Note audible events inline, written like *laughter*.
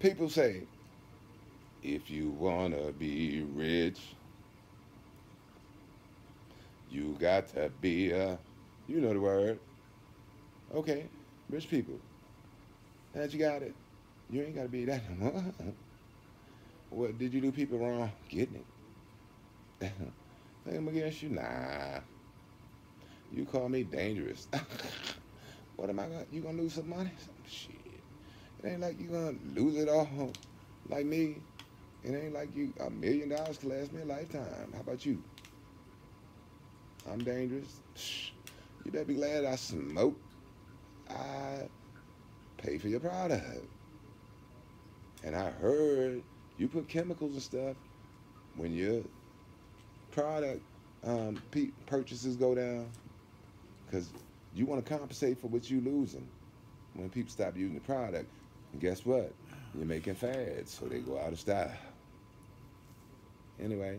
People say, if you wanna be rich, you got to be a, you know the word. Okay, rich people. That you got it. You ain't gotta be that no more. *laughs* What did you do people wrong? Getting it. *laughs* Think I'm against you? Nah. You call me dangerous. *laughs* what am I gonna you gonna lose some money? Shit. It ain't like you gonna lose it all like me. It ain't like you a million dollars could last me a lifetime. How about you? I'm dangerous. You better be glad I smoke. I pay for your product. And I heard you put chemicals and stuff when your product um, purchases go down because you want to compensate for what you're losing when people stop using the product. And guess what? You're making fads, so they go out of style. Anyway,